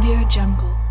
Audio Jungle.